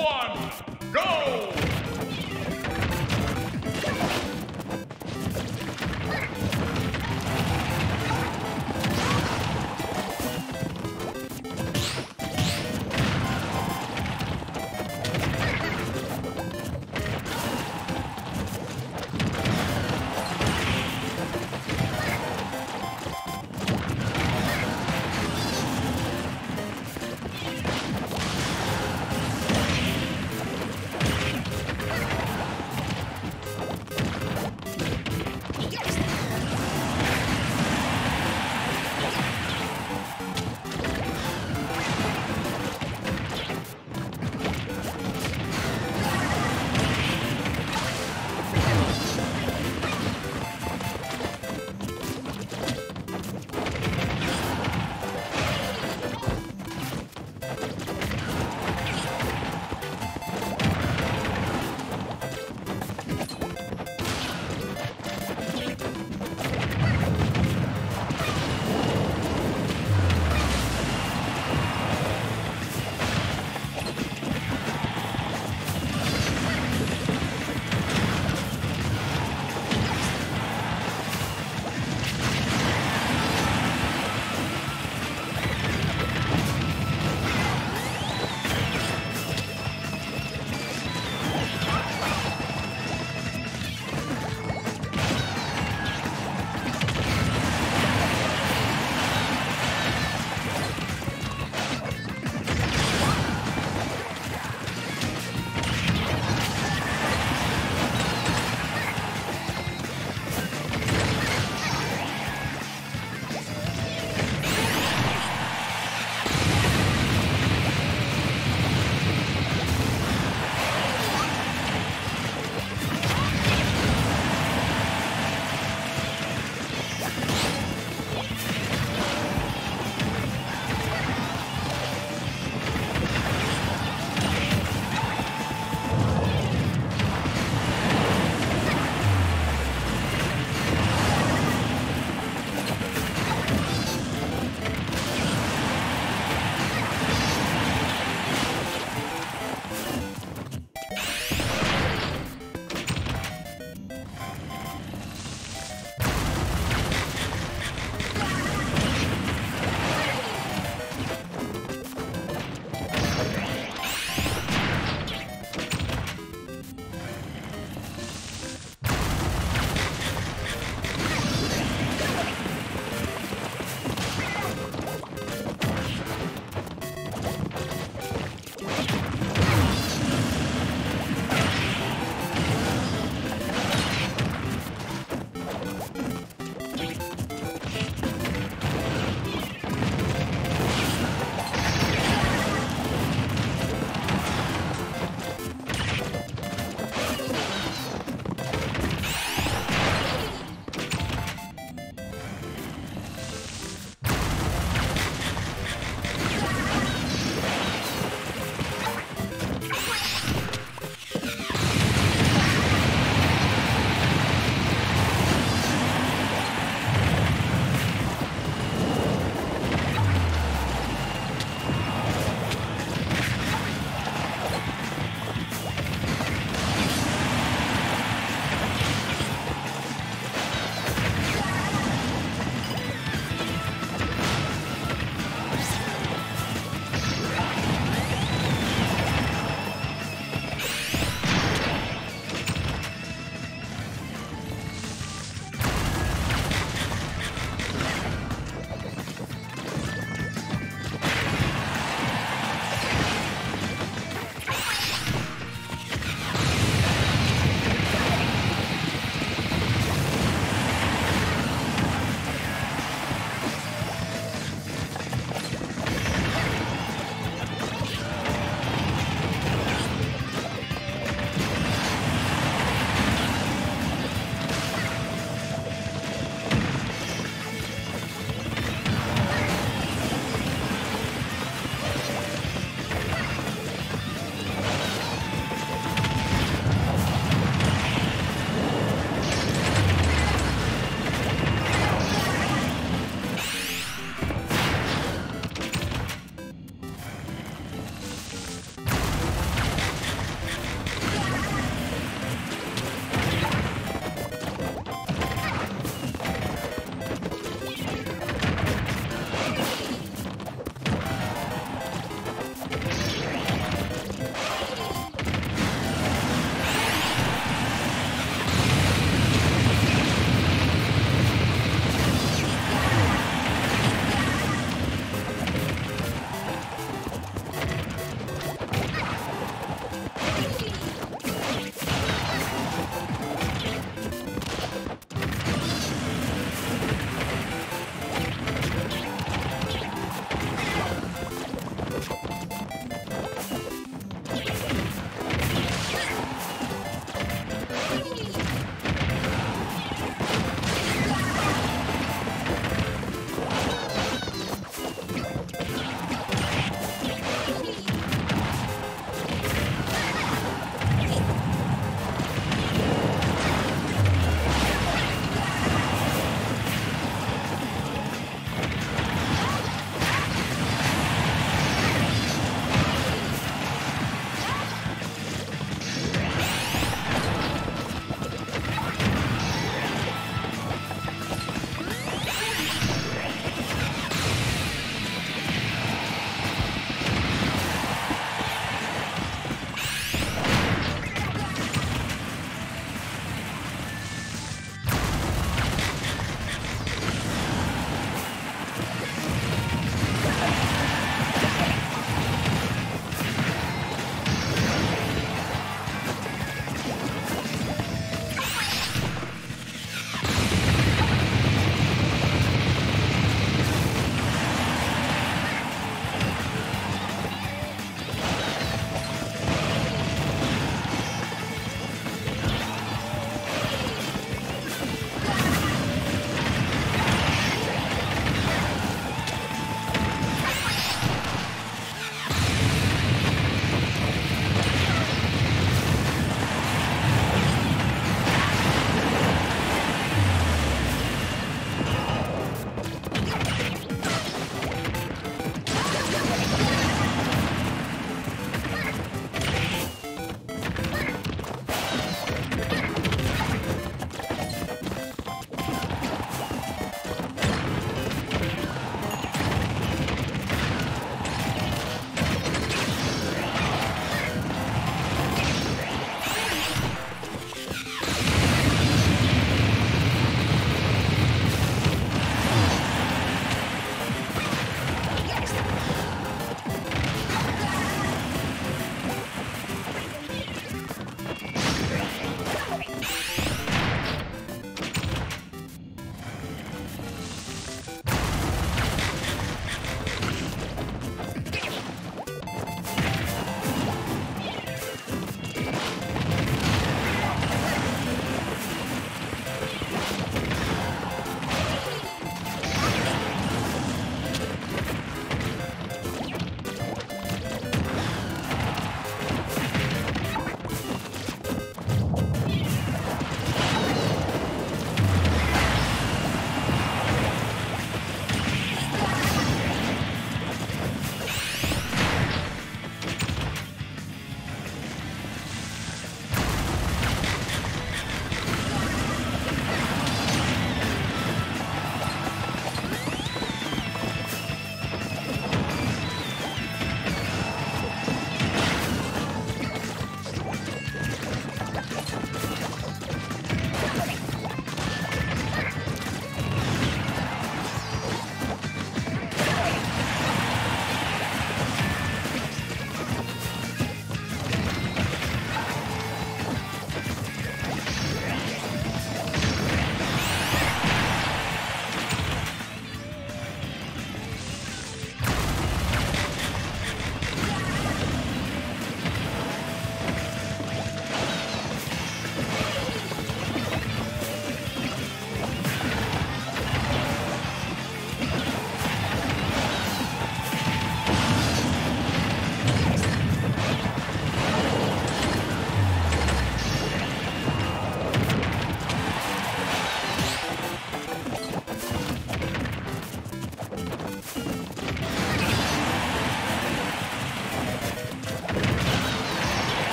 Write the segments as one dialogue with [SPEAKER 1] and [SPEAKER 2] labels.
[SPEAKER 1] one,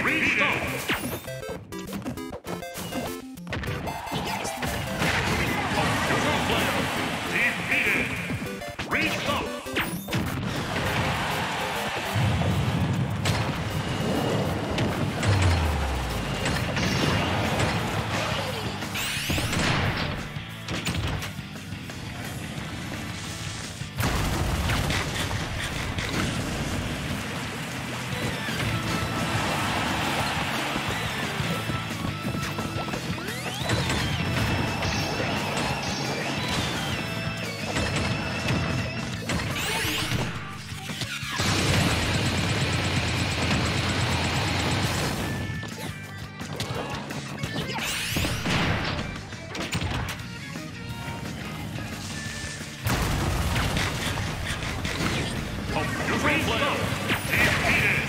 [SPEAKER 1] Restart. Player defeated.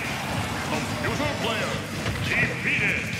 [SPEAKER 1] Computer player defeated.